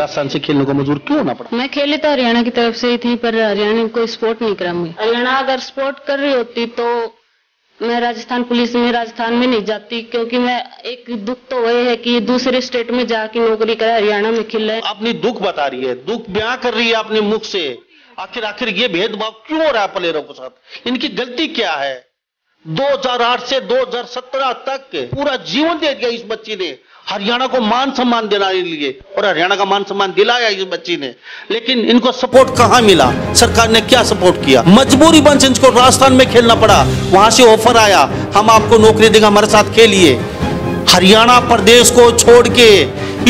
राजस्थान से खेलने को मजबूर क्यों होना पड़ा? मैं खेली तो हरियाणा की तरफ़ से ही थी पर हरियाणा कोई सपोर्ट नहीं करा मुझे हरियाणा अगर सपोर्ट कर रही होती तो मैं राजस्थान पुलिस में राजस्थान में नहीं जाती क्योंकि मैं एक दुख तो वही है कि दूसरे स्टेट में जाके नौकरी करे हरियाणा में खेल। रहे अपनी दुख बता रही है दुख बयां कर रही है अपने मुख से। आखिर आखिर ये भेदभाव क्यों हो रहा है प्लेयरों के साथ? इनकी गलती क्या है? 2008 से 2017 तक पूरा जीवन दे दिया इस बच्ची ने। हरियाणा को मान सम्मान दिलाने लिए और हरियाणा का मान सम्मान दिलाया इस बच्ची ने। लेकिन इनको सपोर्ट कहाँ मिला? सरकार ने क्या सपोर्ट किया? मजबूरी बन इनको राजस्थान में खेलना पड़ा। वहाँ से ऑफ़र आया, हम आपको नौकरी देंगे हमारे साथ खेलिए हरियाणा प्रदेश को छोड़ के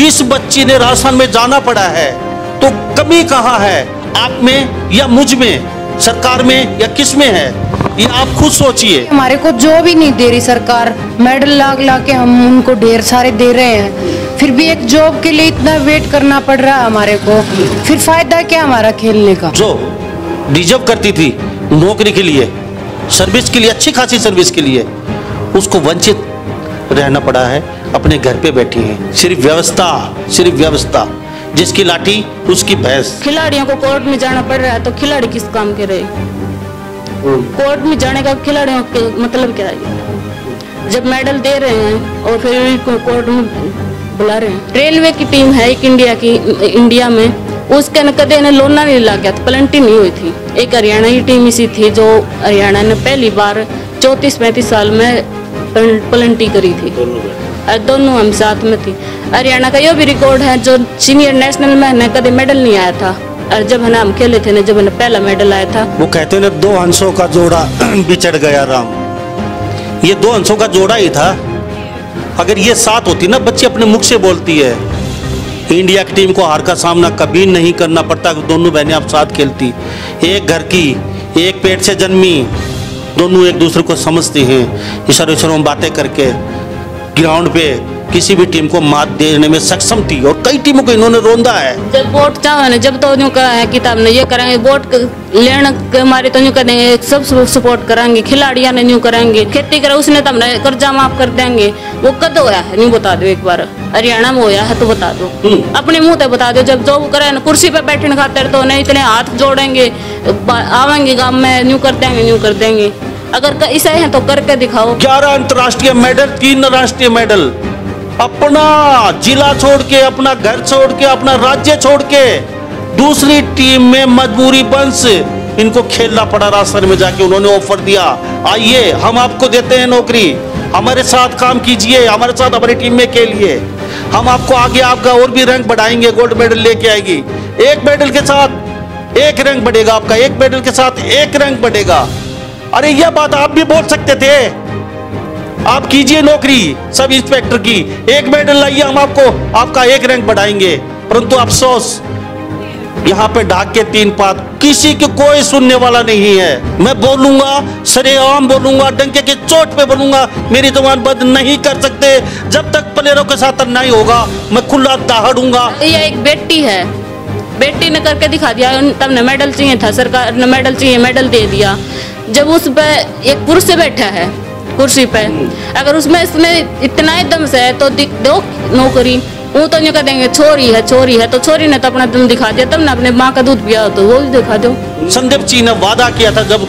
इस बच्ची ने राजस्थान में जाना पड़ा है। तो कमी कहाँ है? आप में या मुझमें? सरकार में या किसमें है? ये आप खुद सोचिए। हमारे को जो भी नहीं दे रही सरकार मेडल लाग ला के हम उनको ढेर सारे दे रहे हैं। फिर भी एक जॉब के लिए इतना वेट करना पड़ रहा है हमारे को। फिर फ़ायदा क्या हमारा खेलने का? जो डिजर्व करती थी नौकरी के लिए सर्विस के लिए अच्छी खासी सर्विस के लिए उसको वंचित रहना पड़ा है अपने घर पे बैठी है। सिर्फ़ व्यवस्था सिर्फ़ व्यवस्था जिसकी लाठी उसकी भैंस। खिलाड़ियों को कोर्ट में जाना पड़ रहा है तो खिलाड़ी किस काम के रहे? कोर्ट में जाने का खिलाड़ियों के मतलब क्या है? जब मेडल दे रहे हैं और फिर कोर्ट में बुला रहे हैं। रेलवे की टीम है एक इंडिया की इंडिया में। उसके न कदे ने लोना नहीं लग गया था पलंटी नहीं हुई थी। एक हरियाणा की टीम इसी थी जो हरियाणा ने पहली बार चौतीस पैंतीस साल में पलंटी करी थी। और दोनों हम साथ में थी। हरियाणा का ये भी रिकॉर्ड है जो सीनियर नेशनल में ने कभी मेडल नहीं आया था। और जब है हम खेले थे ना, जब है पहला मेडल आया था। वो कहते ना, दो हंसों का जोड़ा बिछड़ गया राम। ये दो हंसों का जोड़ा ही था। अगर ये साथ होती ना, बच्ची अपने मुख से बोलती है। इंडिया की टीम को हार का सामना कभी नहीं करना पड़ता दोनों बहनें आप साथ खेलती। एक घर की, एक पेट से जन्मी, दोनों एक दूसरे को समझती हैं। इशारों में बातें करके ग्राउंड पे किसी भी टीम को मात देने में सक्षम थी और कई टीमों को इन्होंने रोंदा है। जब वोट चाहो ना जब तो यूँ कहा है कि तब ये करेंगे वोट लेने के हमारे तो यूँ करेंगे सब सपोर्ट करेंगे खिलाड़ियाँ ने यूँ करेंगे खेती करे उसने तब ना कर्जा माफ़ कर देंगे। वो कद होया है नहीं बता दो एक बार। हरियाणा में होया है तो बता दो। हम्म। अपने मुँह पे बता दो जब जो वो करे ना कुर्सी पे बैठने खातिर तो नहीं इतने हाथ जोड़ेंगे आवेंगे गाँव में न्यू कर देंगे न्यू कर देंगे। अगर ऐसा है तो करके दिखाओ। ग्यारह अंतर्राष्ट्रीय मेडल तीन राष्ट्रीय मेडल। अपना जिला छोड़ के, अपना घर छोड़ के, अपना राज्य छोड़ के, दूसरी टीम में मजबूरी बंश इनको खेलना पड़ा राजस्थान में जाके, उन्होंने ऑफ़र दिया। आइए, हम आपको देते हैं नौकरी। हमारे साथ काम कीजिए, हमारे साथ हमारी टीम में खेलिए। हम आपको आगे आपका और भी रैंक बढ़ाएँगे गोल्ड मेडल लेके आएगी। एक मेडल के साथ एक रैंक बढ़ेगा आपका, एक मेडल के साथ एक रैंक बढ़ेगा। अरे, यह बात आप भी बोल सकते थे। आप कीजिए नौकरी सब इंस्पेक्टर की। एक मेडल लाइए, हम आपको, आपका एक रैंक बढ़ाएँगे। परंतु अफसोस, यहाँ पे ढाक के तीन पात, किसी के कोई सुनने वाला नहीं है। मैं बोलूँगा, सरेआम बोलूँगा, डंके के चोट पे बोलूँगा, मेरी जबान बंद नहीं कर सकते। जब तक प्लेयरों के साथ अन्याय होगा, मैं खुला दहाड़ूँगा ये एक बेटी है। बेटी ने करके दिखा दिया, तब ने मेडल चाहिए था, सरकार ने मेडल चाहिए, मेडल दे दिया। जब उस पर एक पुरुष से बैठा है कुर्सी पे। अगर उसमें इसमें इतना ही दम से है तो दो नौकरी, वो तो नहीं देंगे छोरी है छोरी है तो छोरी ने तो अपना दम दिखा दिया, तब ना अपने माँ का दूध पिया तो वो भी दिखा दो। संदीप जी ने वादा किया था जब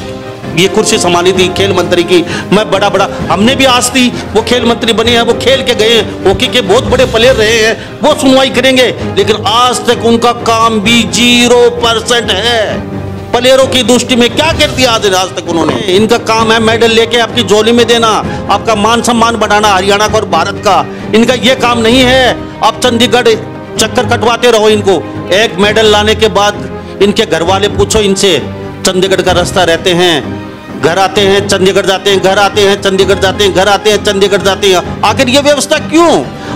ये कुर्सी संभाली थी खेल मंत्री की, मैं बड़ा बड़ा, हमने भी आज थी, वो खेल मंत्री बने हैं, वो खेल के गए हैं, हॉकी के बहुत बड़े प्लेयर रहे हैं, वो सुनवाई करेंगे, लेकिन आज तक उनका काम भी ज़ीरो परसेंट है। प्लेयरों की दृष्टि में क्या कर दिया आज आज तक उन्होंने? इनका काम है मेडल लेके आपकी जोली में देना, आपका मान सम्मान बढ़ाना, हरियाणा का और भारत का। इनका ये काम नहीं है, आप चंडीगढ़ चक्कर कटवाते रहो इनको। एक मेडल लाने के बाद इनके घर वाले पूछो इनसे, चंडीगढ़ का रास्ता रहते हैं। घर आते हैं, चंडीगढ़ जाते हैं, घर आते हैं, चंडीगढ़ जाते हैं, घर आते हैं, चंडीगढ़ जाते हैं। आखिर ये व्यवस्था क्यों?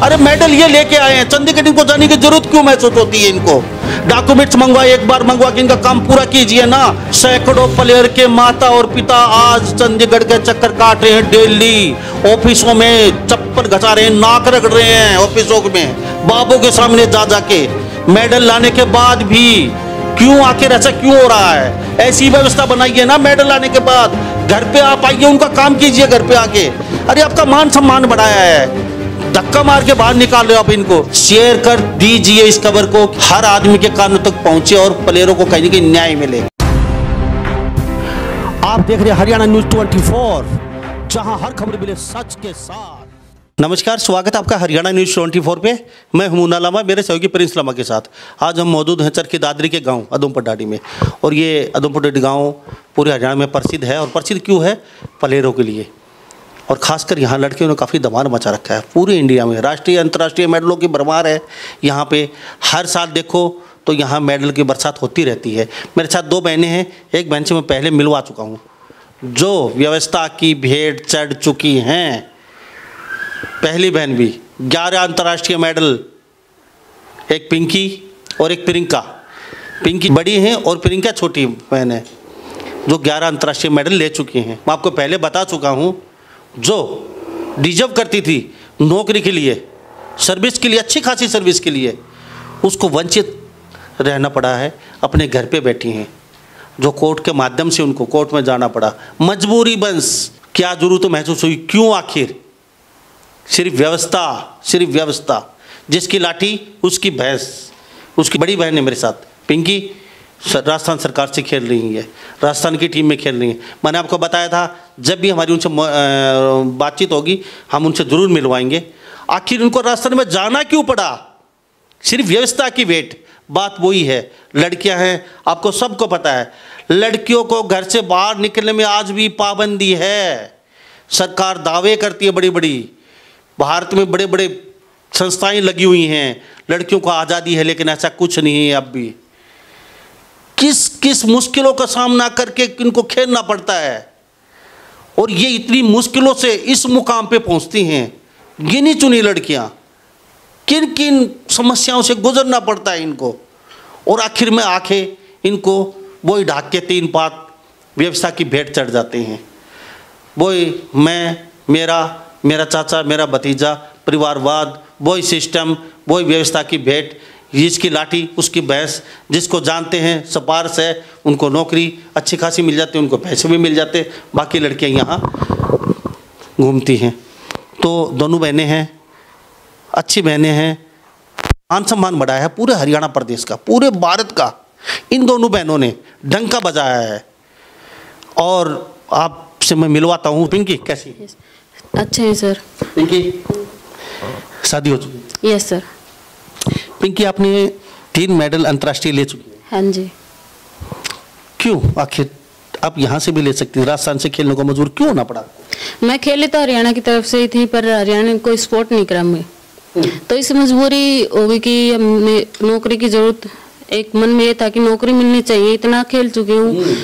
अरे मेडल ये लेके आए हैं, चंडीगढ़ इनको जाने की ज़रूरत क्यों महसूस होती है इनको? डॉक्यूमेंट्स मंगवा एक बार मंगवा के इनका काम पूरा कीजिए ना। सैकड़ों प्लेयर के माता और पिता आज चंडीगढ़ के चक्कर काट रहे हैं डेली। ऑफिसों में चप्पल घसा रहे हैं, नाक रगड़ रहे हैं ऑफिसों में, बाबू के सामने जा जाके मेडल लाने के बाद भी क्यों आखिर ऐसा क्यों हो रहा है? ऐसी व्यवस्था बनाइए ना मेडल लाने के बाद। घर पे आप आइए, उनका काम कीजिए घर पे आके। अरे, आपका मान सम्मान बढ़ाया है। धक्का मार के बाहर निकाल रहे हो आप इनको। शेयर कर दीजिए इस खबर को। हर आदमी के कानों तक पहुँचे और प्लेयरों को कहीं ना कहीं न्याय मिले। आप देख रहे हरियाणा न्यूज़ 24 जहाँ हर खबर मिले सच के साथ। नमस्कार, स्वागत है आपका हरियाणा न्यूज़ 24 पे। मैं हूँ मुन्ना लामा, मेरे सहयोगी प्रिंस लामा के साथ। आज हम मौजूद हैं चरखी दादरी के गाँव अदमपुर डाडी में। और ये अदमपुर डाडी गाँव पूरे हरियाणा में प्रसिद्ध है। और प्रसिद्ध क्यों है? पलेरों के लिए। और खासकर यहाँ लड़कियों ने काफ़ी धमाल मचा रखा है पूरे इंडिया में। राष्ट्रीय, अंतर्राष्ट्रीय मेडलों की भरमार है। यहाँ पर हर साल देखो तो यहाँ मेडल की बरसात होती रहती है। मेरे साथ दो बहनें हैं, एक बहन से मैं पहले मिलवा चुका हूँ। जो व्यवस्था की भेंट चढ़ चुकी हैं पहली बहन भी, ग्यारह अंतर्राष्ट्रीय मेडल, एक पिंकी और एक प्रियंका। पिंकी बड़ी हैं और प्रियंका छोटी बहन है, जो ग्यारह अंतर्राष्ट्रीय मेडल ले चुकी हैं। मैं आपको पहले बता चुका हूँ, जो डिजर्व करती थी नौकरी के लिए, सर्विस के लिए, अच्छी खासी सर्विस के लिए, उसको वंचित रहना पड़ा है, अपने घर पे बैठी हैं, जो कोर्ट के माध्यम से उनको, कोर्ट में जाना पड़ा। मजबूरी बंस, क्या ज़रूरत महसूस हुई, क्यों आखिर? सिर्फ़ व्यवस्था सिर्फ़ व्यवस्था। जिसकी लाठी, उसकी भैंस। उसकी बड़ी बहन है मेरे साथ। पिंकी राजस्थान सरकार से खेल रही है। राजस्थान की टीम में खेल रही है। मैंने आपको बताया था, जब भी हमारी उनसे बातचीत होगी, हम उनसे ज़रूर मिलवाएँगे। आखिर उनको राजस्थान में जाना क्यों पड़ा? सिर्फ़ व्यवस्था की वेट बात वही है। लड़कियाँ हैं, आपको सबको पता है। लड़कियों को घर से बाहर निकलने में आज भी पाबंदी है। सरकार दावे करती है बड़ी बड़ी भारत में बड़े बड़े संस्थाएँ लगी हुई हैं, लड़कियों को आज़ादी है, लेकिन ऐसा कुछ नहीं है अब भी। किस किस मुश्किलों का सामना करके इनको खेलना पड़ता है? और ये इतनी मुश्किलों से इस मुकाम पे पहुँचती हैं। गिनी चुनी लड़कियाँ। किन किन समस्याओं से गुजरना पड़ता है इनको? और आखिर में आके इनको वही ढाक के तीन पात व्यवस्था की भेंट चढ़ जाते हैं। वही मैं, मेरा मेरा चाचा, मेरा भतीजा, परिवारवाद, वही सिस्टम वही व्यवस्था की भेंट, जिसकी लाठी, उसकी भैंस, जिसको जानते हैं सपारस है, उनको नौकरी, अच्छी खासी मिल जाती है, उनको पैसे भी मिल जाते, बाकी लड़कियाँ यहाँ घूमती हैं। तो दोनों बहनें हैं, अच्छी बहनें हैं मान सम्मान बढ़ाया है पूरे हरियाणा प्रदेश का, पूरे भारत का। इन दोनों बहनों ने डंका बजाया है। और आपसे मैं मिलवाता हूँ, पिंकी, कैसी? अच्छे हैं सर पिंकी? शादी हो चुकी यस सर पिंकी आपने तीन मेडल अंतर्राष्ट्रीय ले चुकी हाँ। जी। क्यों? आखिर आप यहाँ से भी ले सकती हैं। राजस्थान से खेलने को मजबूर क्यों होना पड़ा? मैं खेली तो हरियाणा की तरफ़ से ही थी पर हरियाणा ने कोई स्पोर्ट नहीं करा मैं तो इस मजबूरी हो गई कि नौकरी की ज़रूरत एक मन में ये था कि नौकरी मिलनी चाहिए। इतना खेल चुकी हूँ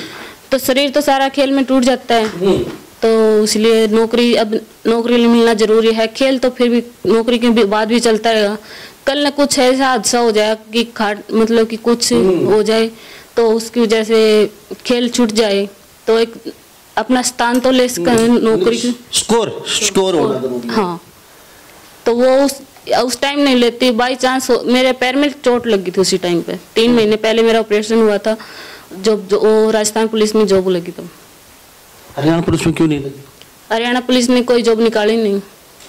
तो शरीर तो सारा खेल में टूट जाता है। तो इसलिए नौकरी अब नौकरी मिलना ज़रूरी है। खेल तो फिर भी नौकरी के बाद भी चलता रहेगा। कल न कुछ ऐसा हादसा हो जाए कि खाट मतलब कि कुछ हो जाए तो उसकी वजह से खेल छूट जाए। तो एक अपना स्थान तो ले सकें नौकरी स्कोर स्कोर होना ज़रूरी हाँ। तो वो उस उस टाइम नहीं लेती। बाई चांस मेरे पैर में चोट लगी थी उसी टाइम पे। तीन महीने पहले मेरा ऑपरेशन हुआ था। जब राजस्थान पुलिस में जॉब लगी तो हरियाणा पुलिस में क्यों नहीं लगी? हरियाणा पुलिस ने कोई जॉब निकाली नहीं।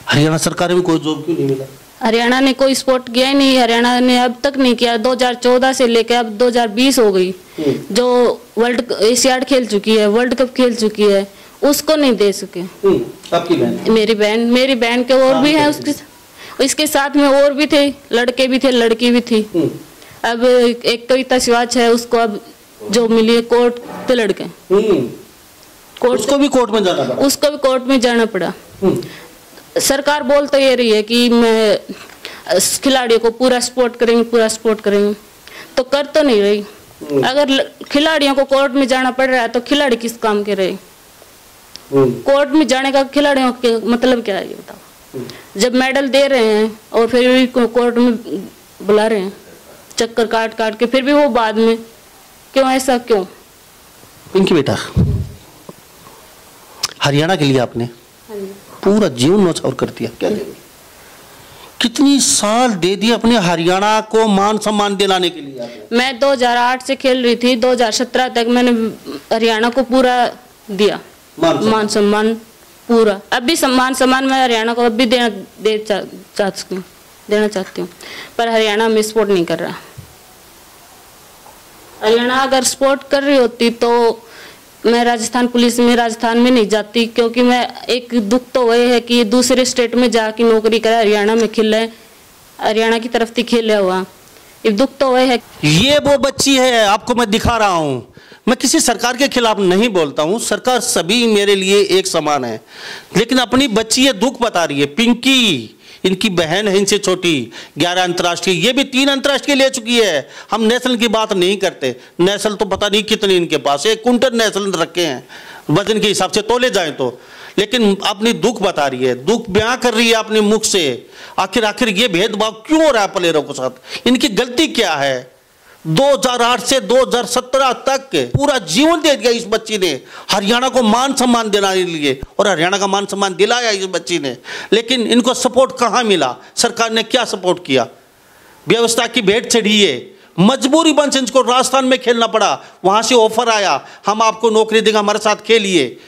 हरियाणा सरकार में कोई जॉब क्यों नहीं मिला? हरियाणा ने कोई स्पोर्ट किया ही नहीं हरियाणा ने अब तक नहीं किया। 2014 से लेकर अब 2020 हो गई। जो वर्ल्ड एशियाड खेल चुकी है वर्ल्ड कप खेल चुकी है उसको नहीं दे सके। आपकी बहन? मेरी बहन मेरी बहन के और भी है उसके इसके साथ में और भी थे लड़के भी थे लड़की भी थी। अब एक कविता शिवाच है उसको अब जो मिली है कोर्ट के लड़के। कोर्ट उसको भी कोर्ट में जाना पड़ा? उसको भी कोर्ट में जाना पड़ा। सरकार बोल तो ये रही है कि मैं खिलाड़ियों को पूरा सपोर्ट करेंगे पूरा सपोर्ट करेंगे। तो कर तो नहीं रही। अगर खिलाड़ियों को कोर्ट में जाना पड़ रहा है तो खिलाड़ी किस काम के रहे? कोर्ट में जाने का खिलाड़ियों के मतलब क्या है ये बताओ? जब मेडल दे रहे हैं और फिर भी कोर्ट में बुला रहे हैं चक्कर काट काट के फिर भी वो बाद में क्यों ऐसा क्यों? पिंकी बेटा। हरियाणा के लिए आपने पूरा जीवन नौछावर कर दिया क्या? कितनी साल दे दिए अपने हरियाणा को मान सम्मान दिलाने के लिए मैं 2008 से खेल रही थी 2017 तक मैंने हरियाणा को पूरा दिया। मान सम्मान। मान सम्मान पूरा। अब भी सम्मान सम्मान मैं हरियाणा को अब भी देना दे चा- चाह सकती देना चाहती हूँ। पर हरियाणा में सपोर्ट नहीं कर रहा। हरियाणा अगर सपोर्ट कर रही होती तो मैं राजस्थान पुलिस में राजस्थान में नहीं जाती क्योंकि मैं एक दुख तो वही है कि दूसरे स्टेट में जाके नौकरी करे, हरियाणा में खेले हरियाणा की तरफ़ से खेले हुआ। ये दुख तो वही है। ये वो बच्ची है, आपको मैं दिखा रहा हूँ। मैं किसी सरकार के खिलाफ नहीं बोलता हूँ। सरकार सभी मेरे लिए एक समान है। लेकिन अपनी बच्ची ये दुख बता रही है। पिंकी इनकी बहन है इनसे छोटी, ग्यारह अंतर्राष्ट्रीय, ये भी तीन अंतर्राष्ट्रीय ले चुकी है। हम नेशनल की बात नहीं करते। नेशनल तो पता नहीं कितने इनके पास एक कुंटल नेशनल रखे हैं, वज़न के हिसाब से तोले जाए तो। लेकिन अपनी दुख बता रही है, दुख ब्याह कर रही है अपने मुख से। आखिर आखिर ये भेदभाव क्यों हो रहा है प्लेयरों के साथ? इनकी गलती क्या है? 2008 से 2017 तक पूरा जीवन दे दिया इस बच्ची ने। हरियाणा को मान सम्मान दिलाने के लिए और हरियाणा का मान सम्मान दिलाया इस बच्ची ने। लेकिन इनको सपोर्ट कहाँ मिला? सरकार ने क्या सपोर्ट किया? व्यवस्था की भेंट चढ़ी है मजबूरी बन से इनको राजस्थान में खेलना पड़ा। वहाँ से ऑफ़र आया, हम आपको नौकरी देंगे, हमारे साथ खेलिए।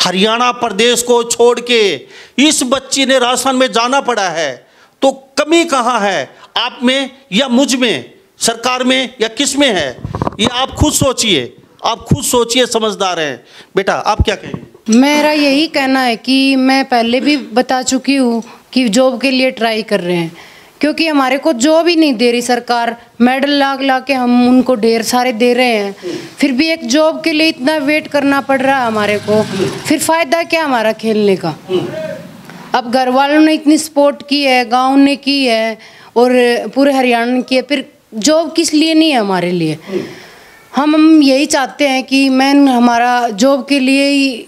हरियाणा प्रदेश को छोड़ के इस बच्ची ने राजस्थान में जाना पड़ा है। तो कमी कहाँ है? आप में या मुझमें? सरकार में या किसमें है? ये आप खुद सोचिए। आप खुद सोचिए, समझदार हैं। बेटा, आप क्या कहेंगे? मेरा यही कहना है कि मैं पहले भी बता चुकी हूँ कि जॉब के लिए ट्राई कर रहे हैं। क्योंकि हमारे को जॉब ही नहीं दे रही सरकार। मेडल लाग ला के हम उनको ढेर सारे दे रहे हैं। फिर भी एक जॉब के लिए इतना वेट करना पड़ रहा है हमारे को। फिर फ़ायदा क्या हमारा खेलने का? अब घर वालों ने इतनी सपोर्ट की है, गाँव ने की है और पूरे हरियाणा ने की है। फिर जॉब किस लिए नहीं है हमारे लिए। हम हम यही चाहते हैं कि मैन हमारा जॉब के लिए ही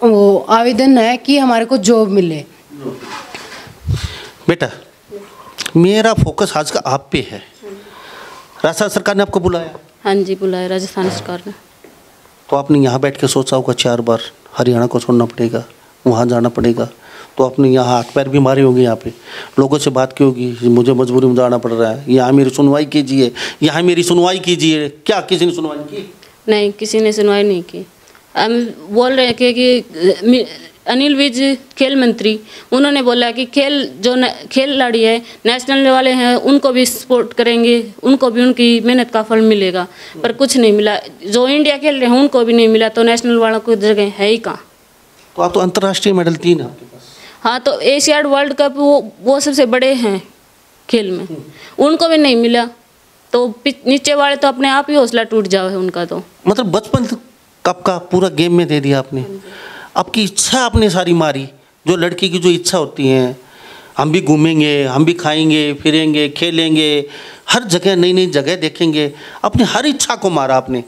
वो आवेदन है कि हमारे को जॉब मिले। बेटा मेरा फोकस आज का आप पे है। राजस्थान सरकार ने आपको बुलाया? हाँ जी बुलाया राजस्थान सरकार ने। तो आपने यहाँ बैठ के सोचा होगा चार बार हरियाणा को छोड़ना पड़ेगा वहाँ जाना पड़ेगा। तो आपने यहाँ हाथ पैर भी मारे होंगे यहाँ पे। लोगों से बात की होगी मुझे मजबूरी में जाना पड़ रहा है। यहाँ मेरी सुनवाई कीजिए। यहाँ मेरी सुनवाई कीजिए। क्या किसी ने सुनवाई की? नहीं किसी ने सुनवाई नहीं की। हम बोल रहे हैं कि, अनिल विज खेल मंत्री। उन्होंने बोला कि खेल जो न, खेल लाड़ी है नेशनल वाले हैं उनको भी सपोर्ट करेंगे। उनको भी उनकी मेहनत का फल मिलेगा। पर कुछ नहीं मिला। जो इंडिया खेल रहे हैं उनको भी नहीं मिला। तो नेशनल वालों को जगह है ही कहाँ? तो आप तो अंतर्राष्ट्रीय मेडल तीन है। आपके हाँ तो एशियाड वर्ल्ड कप वो वो सबसे बड़े हैं खेल में। उनको भी नहीं मिला। तो नीचे वाले तो अपने आप ही हौसला टूट जाओ है उनका तो। मतलब बचपन कब का पूरा गेम में दे दिया आपने। आपकी इच्छा आपने सारी मारी। जो लड़की की जो इच्छा होती है हम भी घूमेंगे हम भी खाएँगे फिरेंगे खेलेंगे हर जगह नई नई जगह देखेंगे अपनी हर इच्छा को मारा आपने।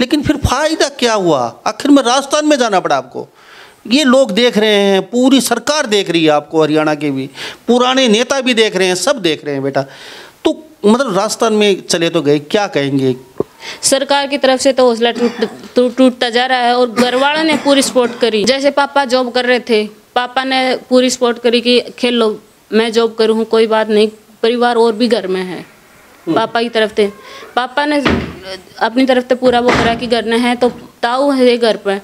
लेकिन फिर फ़ायदा क्या हुआ? आखिर में राजस्थान में जाना पड़ा आपको। ये लोग देख रहे हैं पूरी सरकार देख रही है आपको हरियाणा के भी पुराने नेता भी देख रहे हैं सब देख रहे हैं बेटा। तो मतलब राजस्थान में चले तो गए क्या कहेंगे? सरकार की तरफ़ से तो हौसला टूट टूट- टूटता जा रहा है और घर वालों ने पूरी सपोर्ट करी। जैसे पापा जॉब कर रहे थे पापा ने पूरी सपोर्ट करी कि खेल लो मैं जॉब करूँ कोई बात नहीं परिवार और भी घर में है। पापा की तरफ़ से पापा ने अपनी तरफ़ से पूरा वो करा कि घर में है तो ताऊ है घर पर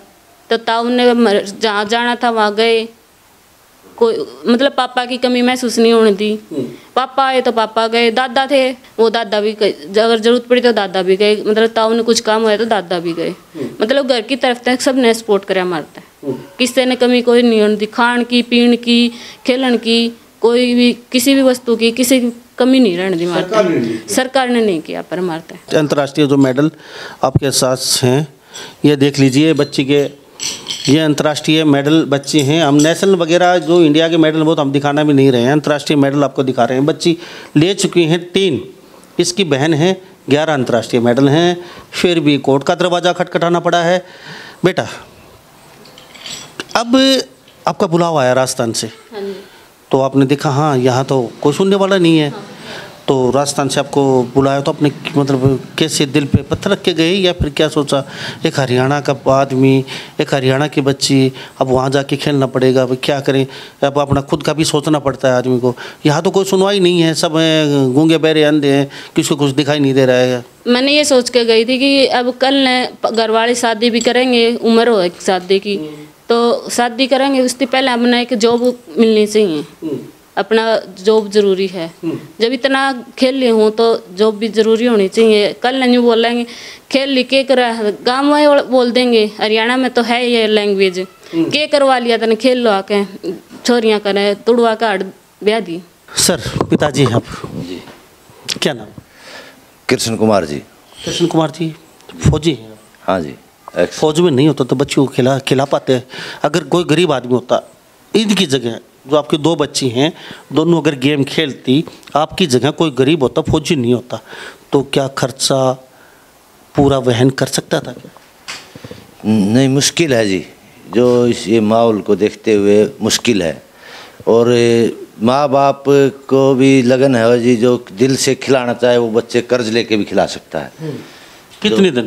तो ताऊ ने जहाँ जाना था वहाँ गए। कोई मतलब पापा की कमी महसूस नहीं होने दी। पापा आए तो पापा गए दादा थे वो दादा भी गए। अगर ज़रूरत पड़ी तो दादा भी गए। मतलब ताऊ ने कुछ काम हुआ तो दादा भी गए। मतलब घर की तरफ़ तक सबने सपोर्ट करा मारता है। किसी ने कमी कोई नहीं होने दी। खान की पीण की खेलन की कोई भी किसी भी वस्तु की किसी की कमी नहीं रहने दी मारता सरकार ने नहीं किया। पर मारता अंतर्राष्ट्रीय जो मेडल आपके साथ हैं ये देख लीजिए बच्ची के ये अंतर्राष्ट्रीय मेडल बच्चे हैं। हम नेशनल वगैरह जो इंडिया के मेडल वो तो हम दिखाना भी नहीं रहे हैं। अंतर्राष्ट्रीय मेडल आपको दिखा रहे हैं। बच्ची ले चुकी हैं तीन। इसकी बहन है ग्यारह अंतर्राष्ट्रीय मेडल हैं। फिर भी कोर्ट का दरवाज़ा खटखटाना पड़ा है। बेटा अब आपका बुलावा आया राजस्थान से। हाँ तो आपने देखा हाँ यहाँ तो कोई सुनने वाला नहीं है। तो राजस्थान से आपको बुलाया तो आपने मतलब कैसे दिल पे पत्थर रख के गए या फिर क्या सोचा? एक हरियाणा का आदमी एक हरियाणा की बच्ची अब वहाँ जाके खेलना पड़ेगा अब क्या करें? अब अपना खुद का भी सोचना पड़ता है आदमी को। यहाँ तो कोई सुनवाई नहीं है सब हैं गूँगे बहरे अंधे हैं किसी को कुछ दिखाई नहीं दे रहा है। मैंने ये सोच के गई थी कि अब कल ने घर वाले शादी भी करेंगे उम्र हो एक शादी की। तो शादी करेंगे उससे पहले अपना एक जॉब मिलनी चाहिए। अपना जॉब ज़रूरी है। जब इतना खेल ली हूँ तो जॉब भी ज़रूरी होनी चाहिए। कल नहीं बोलेंगे खेल ली के करा गाँव में बोल देंगे हरियाणा में तो है ये लैंग्वेज के करवा लिया तने खेल लो आके छोरियाँ करे तुड़वा का ब्याह दी। सर पिताजी आप? जी। क्या नाम? कृष्ण कुमार जी। कृष्ण कुमार जी फौजी हैं? हाँ जी फौज में नहीं होता तो बच्चों को खिला खिला पाते अगर कोई गरीब आदमी होता ईद की जगह जो आपकी दो बच्ची हैं दोनों अगर गेम खेलती आपकी जगह कोई गरीब होता फौजी नहीं होता तो क्या खर्चा पूरा वहन कर सकता था क्या? नहीं मुश्किल है जी। जो इस ये माहौल को देखते हुए मुश्किल है। और माँ बाप को भी लगन है जी जो दिल से खिलाना चाहे वो बच्चे कर्ज लेके भी खिला सकता है। कितने दिन?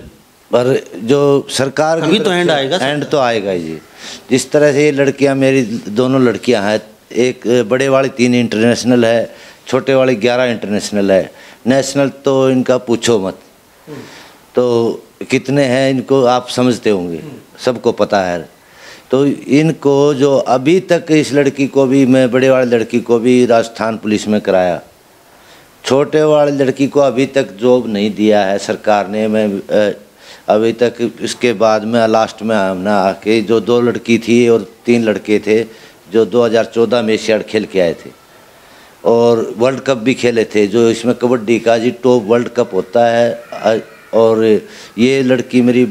पर जो सरकार की अभी तो से- आएगा end तो आएगा जी। जिस तरह से ये लड़कियाँ मेरी दोनों लड़कियाँ हैं एक बड़े वाले तीन इंटरनेशनल है, छोटे वाले ग्यारह इंटरनेशनल है। नेशनल तो इनका पूछो मत। तो कितने हैं इनको आप समझते होंगे, सबको पता है। तो इनको जो अभी तक इस लड़की को भी, मैं बड़े वाले लड़की को भी राजस्थान पुलिस में कराया। छोटे वाले लड़की को अभी तक जॉब नहीं दिया है सरकार ने। मैं अभी तक इसके बाद में लास्ट में हमने आके जो दो लड़की थी और तीन लड़के थे जो 2014 में एशियाड खेल के आए थे। और वर्ल्ड कप भी खेले थे जो इसमें कबड्डी का जी टॉप वर्ल्ड कप होता है और ये लड़की मेरी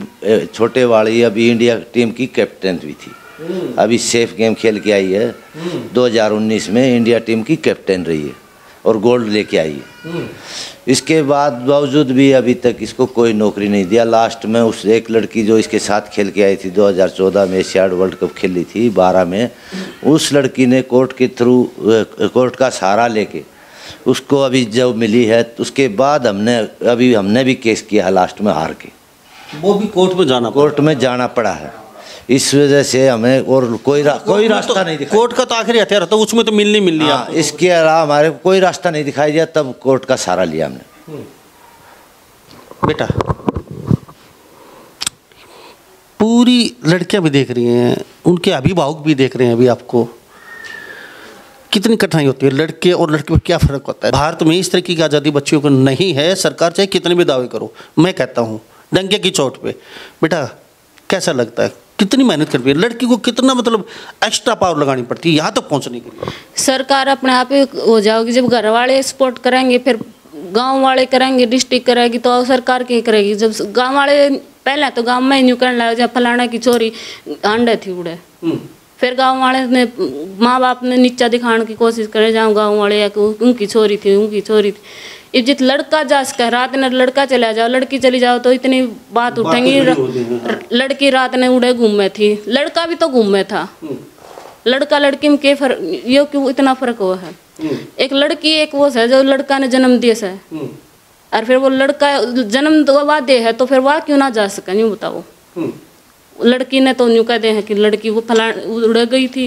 छोटे वाली अभी इंडिया टीम की कैप्टन भी थी। अभी सेफ़ गेम खेल के आई है। 2019 में इंडिया टीम की कैप्टन रही है। और गोल्ड लेके आई इसके बाद बावजूद भी अभी तक इसको कोई नौकरी नहीं दिया। लास्ट में उस एक लड़की जो इसके साथ खेल के आई थी 2014 में एशियाड वर्ल्ड कप खेली थी 12 में उस लड़की ने कोर्ट के थ्रू कोर्ट का सहारा लेके उसको अभी जब मिली है तो उसके बाद हमने अभी हमने भी केस किया है लास्ट में हार के। वो भी कोर्ट में जाना कोर्ट में जाना पड़ा है। इस वजह से हमें और कोई रा, कोई रास्ता नहीं दिखा कोर्ट का तो आखिरी हथियार होता उसमें तो मिलनी मिलनी है हाँ, इसके अलावा हमारे कोई रास्ता नहीं दिखाई दिया तब कोर्ट का सहारा लिया हमने। बेटा पूरी लड़कियाँ भी देख रही हैं उनके अभिभावक भी देख रहे हैं अभी आपको। कितनी कठिनाई होती है लड़के और लड़के में क्या फ़र्क होता है? भारत में इस तरीके की आज़ादी बच्चियों को नहीं है सरकार चाहे कितने भी दावे करो मैं कहता हूँ डंके की चोट पे। बेटा कैसा लगता है? कितनी मेहनत करती है? लड़की को कितना मतलब एक्स्ट्रा पावर लगानी पड़ती है? यहाँ तक पहुँचने के लिए। सरकार अपने आप ही हो जाओगी जब घर वाले सपोर्ट करेंगे फिर गाँव वाले करेंगे डिस्ट्रिक्ट करेगी तो सरकार की करेगी? जब गाँव वाले पहले तो गाँव में न्यू करने लगे फलाना की चोरी अंडे थी उड़े। फिर गाँव वाले ने माँ बाप ने नीचा दिखाने की कोशिश करे जाऊँ गाँव वाले या कि उनकी छोरी थी उनकी छोरी थी। अब जित लड़का जा सके रात ने लड़का चला जाओ लड़की चली जाओ तो इतनी बात उठेंगी र- लड़की रात ने उड़े घूमे थी। लड़का भी तो घूमे था। लड़का लड़की में के फ़र्क ये क्यों इतना फ़र्क हुआ है? एक लड़की एक वो है जो लड़का ने जन्म दिया है और फिर वो लड़का जन्म बाद दे है तो फिर वह क्यों ना जा सके यूँ बताओ। लड़की ने तो यूँ कह दे है कि लड़की वो फला उड़ गई थी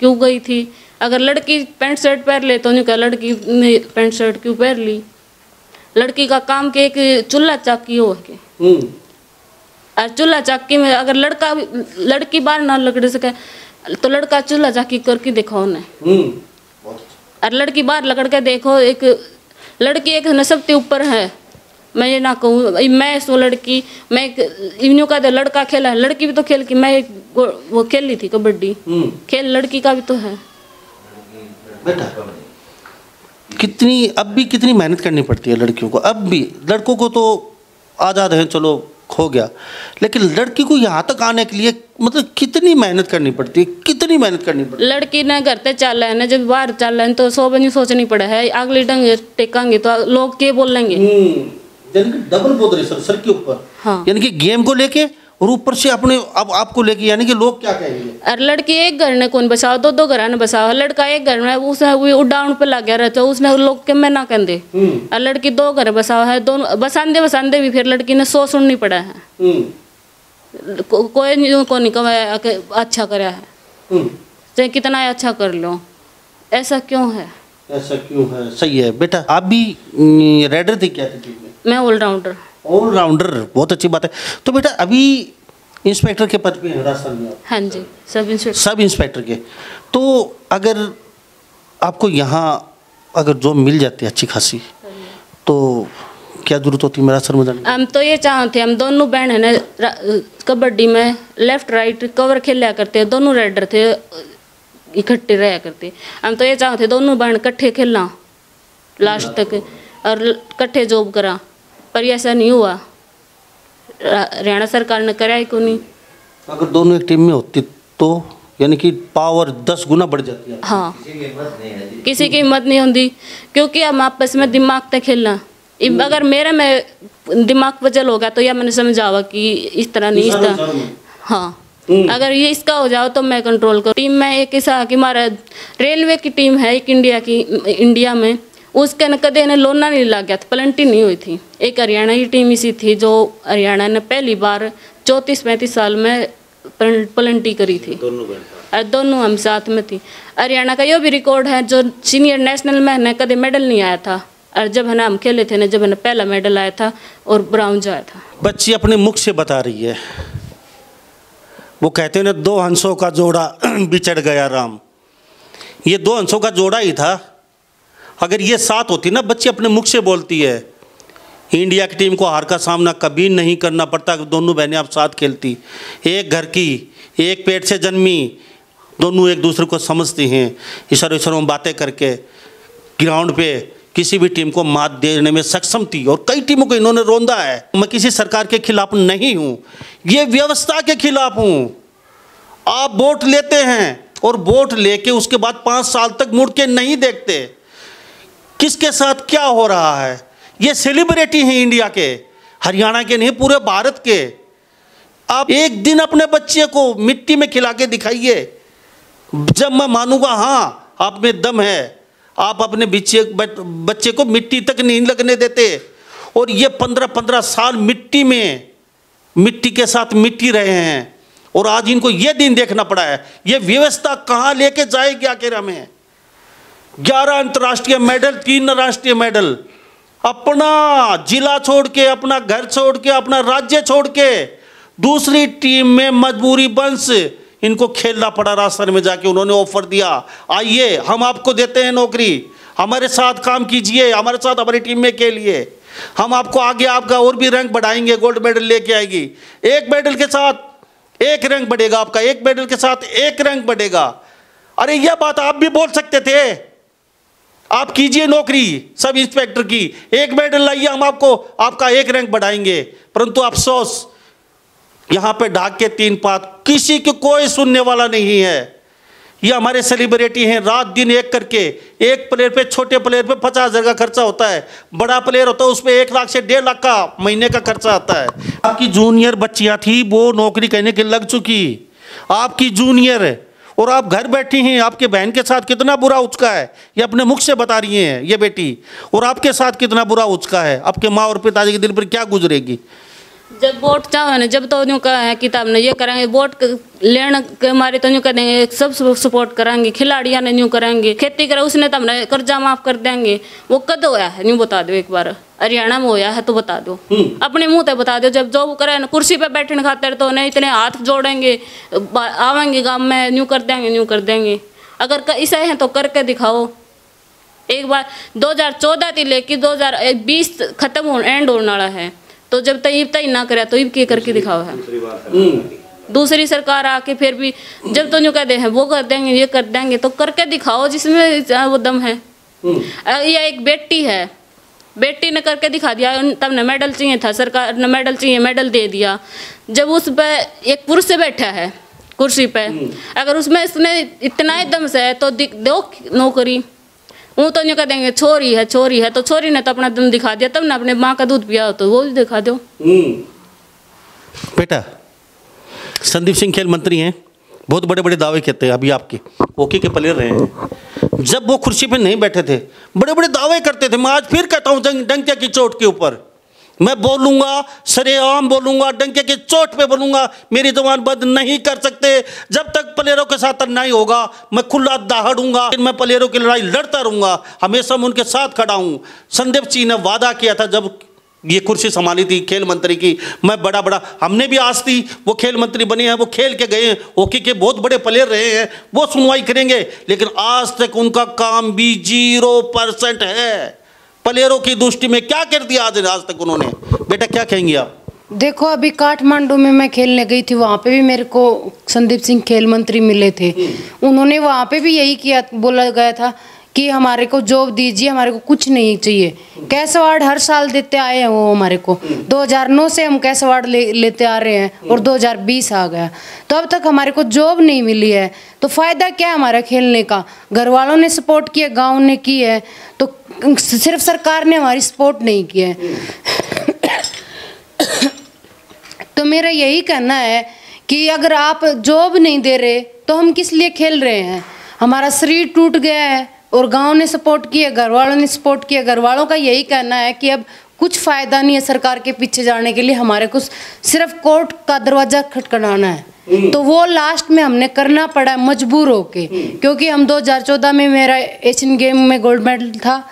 क्यों गई थी? अगर लड़की पैंट शर्ट पहन ले तो यूँ कह लड़की ने पैंट शर्ट क्यों पहन ली? लड़की का काम के एक चूल्हा चाकी हो के और चूल्हा चाकी में अगर लड़का लड़की बाहर ना लकड़ सके तो लड़का चूल्हा चाकी करके दिखाओ ने और लड़की बाहर लकड़ के देखो एक लड़की एक न सबसे ऊपर है। मैं ये ना कहूँ मैं सो लड़की मैं इवनियों का तो लड़का खेला है लड़की भी तो खेल की मैं वो खेली थी कबड्डी। खेल लड़की का भी तो है। बेटा कितनी अब भी कितनी मेहनत करनी पड़ती है लड़कियों को? अब भी लड़कों को तो आज़ाद है चलो हो गया। लेकिन लड़की को यहाँ तक आने के लिए मतलब कितनी मेहनत करनी पड़ती है? कितनी मेहनत करनी पड़ती लड़की ने घर ते चल है ना जब बाहर चल है तो सौ बजे सोचनी पड़े है अगली डंग टेकांगे तो लोग के बोलेंगे है यानी कि डबल बोध रही सर सर के ऊपर। हाँ। यानी कि गेम को लेके और ऊपर से अपने अब आपको लेके यानी कि लोग क्या कहेंगे? और लड़की एक घर ने कौन बसाओ दो दो घर ने बसाओ लड़का एक घर में उसने उड़ाउन पे लग गया रहता उसने लोग के मैं ना कहते और लड़की दो घर बसाओ है दोनों बसांदे बसांदे भी फिर लड़की ने सो सुननी पड़ा है। को, कोई को नहीं कहा अच्छा करा है। चाहे कितना अच्छा कर लो। ऐसा क्यों है? ऐसा क्यों है? सही है बेटा। आप भी रेडर थी क्या? में ऑलराउंडर ऑलराउंडर बहुत अच्छी बात है। तो बेटा अभी इंस्पेक्टर के पद पे हैं राजस्थान में हाँ जी सब इंस्पेक्टर सब इंस्पेक्टर के। तो अगर आपको यहाँ अगर जॉब मिल जाती है अच्छी खासी तो क्या ज़रूरत होती मेरा सर में हम तो ये चाहते हम दोनों बहन है ना कबड्डी में लेफ़्ट राइट कवर खेला करते हैं दोनों रेडर थे इकट्ठे रहा करते हम तो ये चाहते दोनों बहन इकट्ठे खेलना लास्ट तक और इकट्ठे जॉब करा। पर ये ऐसा नहीं हुआ। हरियाणा सरकार ने कराया ही को नहीं? अगर दोनों एक टीम में होती तो यानी कि पावर दस गुना बढ़ जाती है। हाँ किसी की हिम्मत नहीं होती क्योंकि हम आपस में दिमाग से खेलना। अगर मेरे में दिमाग बचल होगा तो यह मैंने समझावा कि इस तरह नहीं इस तरह हाँ। अगर ये इसका हो जाओ तो मैं कंट्रोल करूँ। टीम में एक ऐसा कि हमारा रेलवे की टीम है एक इंडिया की इंडिया में। उसके न कदे ने लोना नहीं लग गया था पलंटी नहीं हुई थी। एक हरियाणा की टीम इसी थी जो हरियाणा ने पहली बार चौंतीस पैंतीस साल में पलंटी करी थी। और दोनों हम साथ में थी। हरियाणा का ये भी रिकॉर्ड है जो सीनियर नेशनल में है कभी मेडल नहीं आया था। और जब है ना हम खेले थे ना जब है ना पहला मेडल आया था और ब्राउन्ज आया था। बच्ची अपने मुख से बता रही है। वो कहते हैं ना दो हंसों का जोड़ा बिछड़ गया राम। ये दो हंसों का जोड़ा ही था। अगर ये साथ होती ना, बच्ची अपने मुख से बोलती है। इंडिया की टीम को हार का सामना कभी नहीं करना पड़ता, दोनों बहनें आप साथ खेलती। एक घर की, एक पेट से जन्मी, दोनों एक दूसरे को समझती हैं ईश्वर ईश्वर में बातें करके, ग्राउंड पे किसी भी टीम को मात देने में सक्षम थी और कई टीमों को इन्होंने रोंदा है। मैं किसी सरकार के खिलाफ नहीं हूँ, ये व्यवस्था के खिलाफ हूँ। आप वोट लेते हैं और वोट लेके उसके बाद पाँच साल तक मुड़ के नहीं देखते। किसके साथ क्या हो रहा है? ये सेलिब्रिटी हैं इंडिया के, हरियाणा के नहीं, पूरे भारत के। आप एक दिन अपने बच्चे को मिट्टी में खिला के दिखाइए। जब मैं मानूँगा हाँ आप में दम है। आप अपने बच्चे बच्चे को मिट्टी तक नहीं लगने देते। और ये पंद्रह पंद्रह साल मिट्टी में, मिट्टी के साथ मिट्टी रहे हैं। और आज इनको ये दिन देखना पड़ा है। ये व्यवस्था कहाँ लेके जाएगी आखिर हमें? ग्यारह अंतर्राष्ट्रीय मेडल, तीन राष्ट्रीय मेडल। अपना जिला छोड़ के, अपना घर छोड़ के, अपना राज्य छोड़ के, दूसरी टीम में मजबूरी बंश, इनको खेलना पड़ा राजस्थान में जाके, उन्होंने ऑफ़र दिया। आइए, हम आपको देते हैं नौकरी। हमारे साथ काम कीजिए, हमारे साथ हमारी टीम में खेलिए हम आपको आगे आपका और भी रैंक बढ़ाएँगे गोल्ड मेडल लेके आएगी। एक मेडल के साथ एक रैंक बढ़ेगा आपका, एक मेडल के साथ एक रैंक बढ़ेगा। अरे, यह बात आप भी बोल सकते थे। आप कीजिए नौकरी सब इंस्पेक्टर की। एक मेडल लाइए, हम आपको, आपका एक रैंक बढ़ाएँगे। परंतु अफसोस, यहाँ पे ढाक के तीन पात, किसी को कोई सुनने वाला नहीं है। ये हमारे सेलिब्रिटी हैं, रात दिन एक करके, एक प्लेयर पे, छोटे प्लेयर पे पचास हज़ार का खर्चा होता है। बड़ा प्लेयर होता है उस पर एक लाख से डेढ़ लाख का महीने का खर्चा आता है। आपकी जूनियर बच्चियाँ थी, वो नौकरी करने के लग चुकी। आपकी जूनियर और आप घर बैठी हैं, आपके बहन के साथ कितना बुरा उचका है, ये अपने मुख से बता रही हैं, ये बेटी। और आपके साथ कितना बुरा उचका है, आपके माँ और पिताजी के दिल पर क्या गुजरेगी? जब वोट चाहो ना जब तो यूँ कहा है कि तब ने ये करेंगे वोट लेने के हमारे तो यूँ कर देंगे सब सपोर्ट कराएँगे खिलाड़ियाँ ने यूँ करेंगे खेती करे उसने तब ने कर्जा माफ़ कर देंगे। वो कद होया है? यूँ बता दो एक बार। हरियाणा में होया है तो बता दो। अपने मुँह पे बता दो जब जो वो करे ना कुर्सी पे बैठने खातिर तो नहीं इतने हाथ जोड़ेंगे आवेंगे गाँव में यूँ कर देंगे यूँ कर देंगे। अगर ऐसा है तो करके दिखाओ। एक बार दो 2014 थी लेके 2020 खत्म हो एंड होने वाला है। तो जब तक इब तक ना करे तो इब के करके दिखाओ है। दूसरी सरकार आके फिर भी जब तो यूँ कहते हैं वो कर देंगे ये कर देंगे तो करके दिखाओ जिसमें वो दम है। अ, ये एक बेटी है। बेटी ने करके दिखा दिया तब ने मेडल चाहिए था सरकार ने मेडल चाहिए मेडल दे दिया। जब उस पर एक पुरुष से बैठा है कुर्सी पे अगर उसमें इसने इतना ही दम से है तो दो नौकरी वो तो नहीं कह देंगे छोरी है छोरी है तो छोरी ने तो अपना दम दिखा दिया तब ना अपने माँ का दूध पिया हो तो वो भी दिखा दो बेटा संदीप सिंह खेल मंत्री हैं बहुत बड़े बड़े दावे कहते हैं अभी आपके ओके के पलेर रहे हैं जब वो कुर्सी पे नहीं बैठे थे बड़े बड़े दावे करते थे मैं आज फिर कहता हूँ डंकिया डंके की चोट के ऊपर मैं बोलूँगा, सरेआम बोलूँगा, डंके की चोट पे बोलूँगा, मेरी जबान बंद नहीं कर सकते। जब तक प्लेयरों के साथ अन्याय होगा, मैं खुला दहाड़ूँगा मैं प्लेयरों की लड़ाई लड़ता रहूँगा। हमेशा मैं उनके साथ खड़ा हूँ। संदीप जी ने वादा किया था जब ये कुर्सी संभाली थी खेल मंत्री की। मैं बड़ा बड़ा हमने भी आज थी, वो खेल मंत्री बने हैं, वो खेल के गए हैं। हॉकी के बहुत बड़े प्लेयर रहे हैं, वो सुनवाई करेंगे। लेकिन आज तक उनका काम भी ज़ीरो परसेंट है। प्लेयरों की दृष्टि में क्या कर दिया आज आज तक उन्होंने? बेटा क्या कहेंगे आप? देखो अभी काठमांडू में मैं खेलने गई थी वहाँ पे भी मेरे को संदीप सिंह खेल मंत्री मिले थे। उन्होंने वहाँ पे भी यही किया बोला गया था कि हमारे को जॉब दीजिए हमारे को कुछ नहीं चाहिए। कैश अवार्ड हर साल देते आए हैं वो हमारे को। 2009 से हम कैश अवार्ड ले, लेते आ रहे हैं और 2020 आ गया। तो अब तक हमारे को जॉब नहीं मिली है। तो फ़ायदा क्या है हमारा खेलने का? घर वालों ने सपोर्ट किया गाँव ने की है। तो सिर्फ़ सरकार ने हमारी सपोर्ट नहीं की है। तो मेरा यही कहना है कि अगर आप जॉब नहीं दे रहे तो हम किस लिए खेल रहे हैं? हमारा शरीर टूट गया है और गाँव ने सपोर्ट किया घर वालों ने सपोर्ट किया। घर वालों का यही कहना है कि अब कुछ फ़ायदा नहीं है सरकार के पीछे जाने के लिए। हमारे कुछ सिर्फ़ कोर्ट का दरवाज़ा खटखटाना है। तो वो लास्ट में हमने करना पड़ा मजबूर होके। क्योंकि हम 2014 में मेरा एशियन गेम में गोल्ड मेडल था।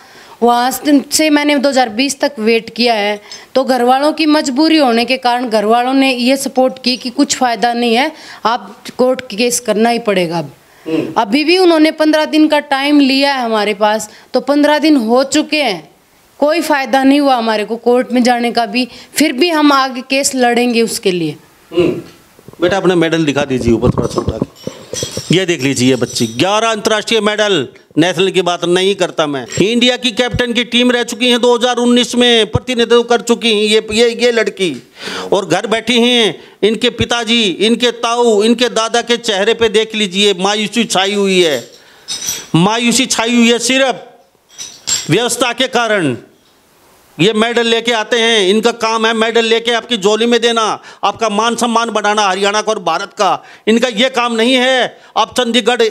वहाँ से मैंने 2020 तक वेट किया है। तो घर वालों की मजबूरी होने के कारण घर वालों ने ये सपोर्ट की कि कुछ फ़ायदा नहीं है आप कोर्ट केस करना ही पड़ेगा अब। अभी भी उन्होंने पंद्रह दिन का टाइम लिया है हमारे पास तो पंद्रह दिन हो चुके हैं। कोई फ़ायदा नहीं हुआ हमारे को कोर्ट में जाने का भी फिर भी हम आगे केस लड़ेंगे उसके लिए। बेटा अपना मेडल दिखा दीजिए ऊपर थोड़ा के ये देख लीजिए बच्ची। ग्यारह अंतर्राष्ट्रीय मेडल। नेशनल की बात नहीं करता मैं। इंडिया की कैप्टन की टीम रह चुकी है 2019 में। प्रतिनिधित्व कर चुकी हैं ये ये ये लड़की। और घर बैठी हैं। इनके पिताजी, इनके ताऊ, इनके दादा के चेहरे पे देख लीजिए, मायूसी छाई हुई है। मायूसी छाई हुई है सिर्फ़ व्यवस्था के कारण। ये मेडल लेके आते हैं। इनका काम है मेडल लेके आपकी जोली में देना, आपका मान सम्मान बढ़ाना हरियाणा का और भारत का। इनका ये काम नहीं है। आप चंडीगढ़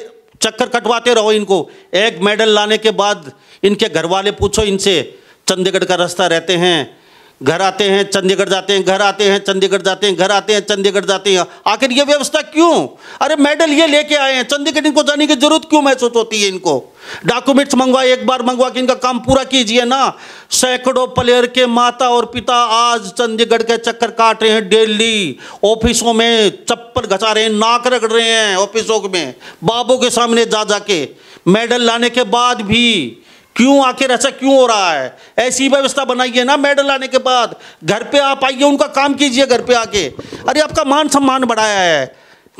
चक्कर कटवाते रहो इनको। एक मेडल लाने के बाद इनके घर वाले पूछो इनसे, चंडीगढ़ का रास्ता रहते हैं। घर आते हैं, चंडीगढ़ जाते हैं, घर आते हैं, चंडीगढ़ जाते हैं, घर आते हैं, चंडीगढ़ जाते हैं। आखिर ये व्यवस्था क्यों? अरे मेडल ये लेके आए हैं, चंडीगढ़ इनको जाने की ज़रूरत क्यों महसूस होती है इनको? डॉक्यूमेंट्स मंगवा एक बार मंगवा के इनका काम पूरा कीजिए ना। सैकड़ों प्लेयर के माता और पिता आज चंडीगढ़ के चक्कर काट रहे हैं डेली। ऑफिसों में चप्पल घसा रहे हैं, नाक रगड़ रहे हैं ऑफिसों में, बाबू के सामने जा जाके मेडल लाने के बाद भी क्यों आखिर ऐसा क्यों हो रहा है? ऐसी व्यवस्था बनाइए ना मेडल आने के बाद। घर पे आप आइए, उनका काम कीजिए घर पे आके। अरे, आपका मान सम्मान बढ़ाया है।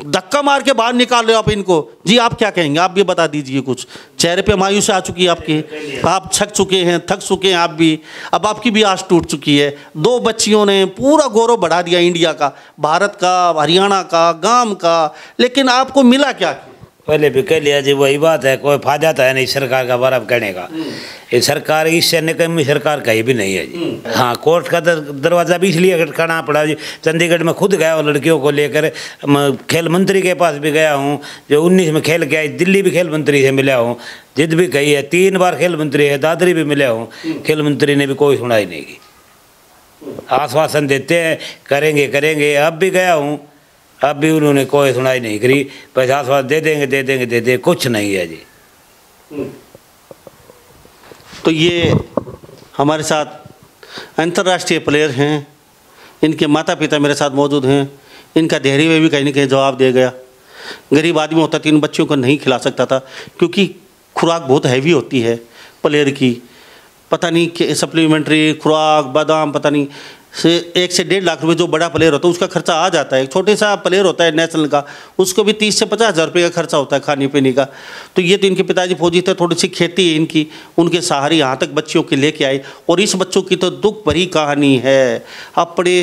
धक्का मार के बाहर निकाल रहे हो आप इनको। जी, आप क्या कहेंगे? आप भी बता दीजिए कुछ। चेहरे पे मायूसी आ चुकी है आपकी। आप थक चुके हैं, थक चुके हैं आप भी। अब आपकी भी आस टूट चुकी है। दो बच्चियों ने पूरा गौरव बढ़ा दिया इंडिया का। भारत का, हरियाणा का, गाँव का। लेकिन आपको मिला क्या? पहले भी कह लिया जी वही बात है कोई फ़ायदा तो है नहीं सरकार का बर्फ़ कहने का। ये सरकार इससे निकम्मी सरकार कहीं भी नहीं है जी। हाँ कोर्ट का दर, दरवाज़ा भी इसलिए खड़काना पड़ा जी चंडीगढ़ में खुद गया हूँ लड़कियों को लेकर खेल मंत्री के पास भी गया हूँ जो उन्नीस में खेल के आई दिल्ली भी खेल मंत्री से मिला हूँ जिद भी कही है तीन बार खेल मंत्री है दादरी भी मिला हूँ खेल मंत्री ने भी कोई सुनाई नहीं की। आश्वासन देते हैं करेंगे करेंगे अब भी गया हूँ अब भी उन्होंने कोई सुनाई नहीं करी। पैसा आश्वास दे देंगे दे देंगे दे देंगे, कुछ नहीं है जी। तो ये हमारे साथ अंतर्राष्ट्रीय प्लेयर हैं। इनके माता पिता मेरे साथ मौजूद हैं। इनका देहरी में भी कहीं ना कहीं जवाब दे गया। गरीब आदमी होता तीन बच्चों को नहीं खिला सकता था, क्योंकि खुराक बहुत हैवी होती है प्लेयर की। पता नहीं कि सप्लीमेंट्री खुराक, बादाम, पता नहीं। से एक से डेढ़ लाख रुपए जो बड़ा प्लेयर होता है, उसका खर्चा आ जाता है। छोटे सा प्लेयर होता है नेशनल का, उसको भी तीस से पचास हज़ार रुपये का खर्चा होता है खाने पीने का। तो ये तो इनके पिताजी फौजी थे, थोड़ी सी खेती है इनकी, उनके सहारे यहाँ तक बच्चियों के लेके आए। और इस बच्चों की तो दुख भरी कहानी है। अपने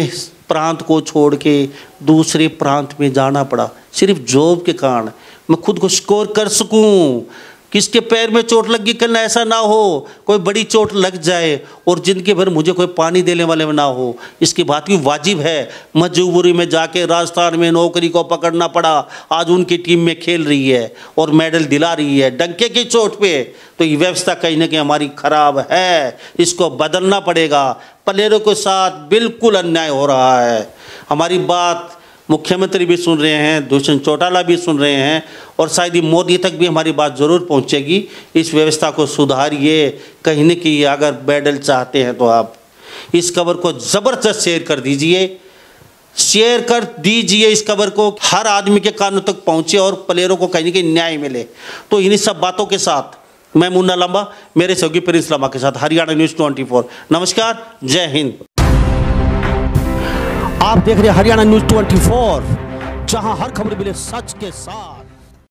प्रांत को छोड़ के दूसरे प्रांत में जाना पड़ा, सिर्फ़ जॉब के कारण। मैं खुद को स्कोर कर सकूँ? किसके पैर में चोट लग गई कल ऐसा ना हो, कोई बड़ी चोट लग जाए और जिनके भर मुझे कोई पानी देने वाले में ना हो। इसकी बात भी वाजिब है। मजबूरी में जाके राजस्थान में नौकरी को पकड़ना पड़ा। आज उनकी टीम में खेल रही है और मेडल दिला रही है डंके की चोट पे। तो ये व्यवस्था कहीं ना कहीं हमारी खराब है। इसको बदलना पड़ेगा। प्लेयरों के साथ बिल्कुल अन्याय हो रहा है। हमारी बात मुख्यमंत्री भी सुन रहे हैं, दुष्यंत चौटाला भी सुन रहे हैं और शायद ही मोदी तक भी हमारी बात ज़रूर पहुंचेगी। इस व्यवस्था को सुधारिए। कहीं न कहीं अगर मेडल चाहते हैं तो आप इस खबर को ज़बरदस्त शेयर कर दीजिए। शेयर कर दीजिए इस खबर को। हर आदमी के कानों तक पहुँचे और प्लेयरों को कहीं ना कहीं न्याय मिले। तो इन्हीं सब बातों के साथ मैं मुन्ना लंबा, मेरे सहयोगी प्रिंस लंबा के साथ, हरियाणा न्यूज़ 24 नमस्कार, जय हिंद। आप देख रहे हरियाणा न्यूज़ 24 जहाँ हर खबर मिले सच के साथ।